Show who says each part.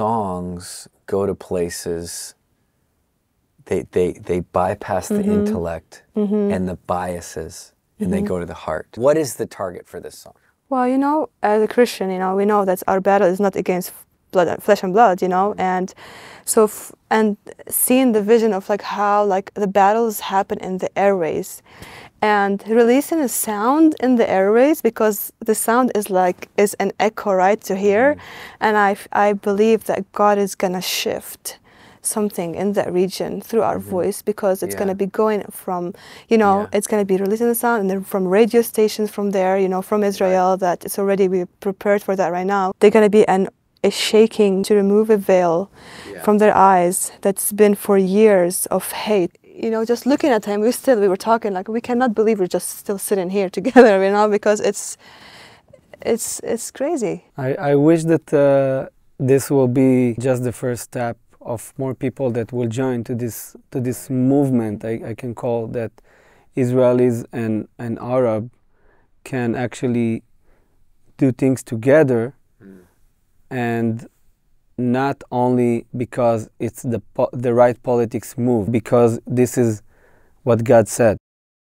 Speaker 1: songs go to places they they they bypass the
Speaker 2: Mm-hmm.
Speaker 1: intellect mm-hmm. and the biases and they mm-hmm. go to the heart. What is the target for this song?
Speaker 2: Well, you know, as a Christian, you know, we know that our battle is not against blood, flesh and blood, you know, mm-hmm. and so f- and seeing the vision of like how like the battles happen in the airways, and releasing a sound in the airways because the sound is like is an echo right to hear, mm. and I, I believe that God is gonna shift something in that region through our mm-hmm. voice because it's going to be going from you know
Speaker 1: Yeah.
Speaker 2: it's going to be releasing the sound and then from radio stations from there you know from israel that it's already we prepared for that right now. They're going to be an a shaking to remove a veil
Speaker 1: Yeah.
Speaker 2: from their eyes that's been for years of hate you know just looking at him we still we were talking like we cannot believe we're just still sitting here together you know because it's it's it's crazy
Speaker 3: I, I wish that uh, this will be just the first step of more people that will join to this to this movement. I, I can call that Israelis and, and Arab can actually do things together, and not only because it's the the right politics move, because this is what God said.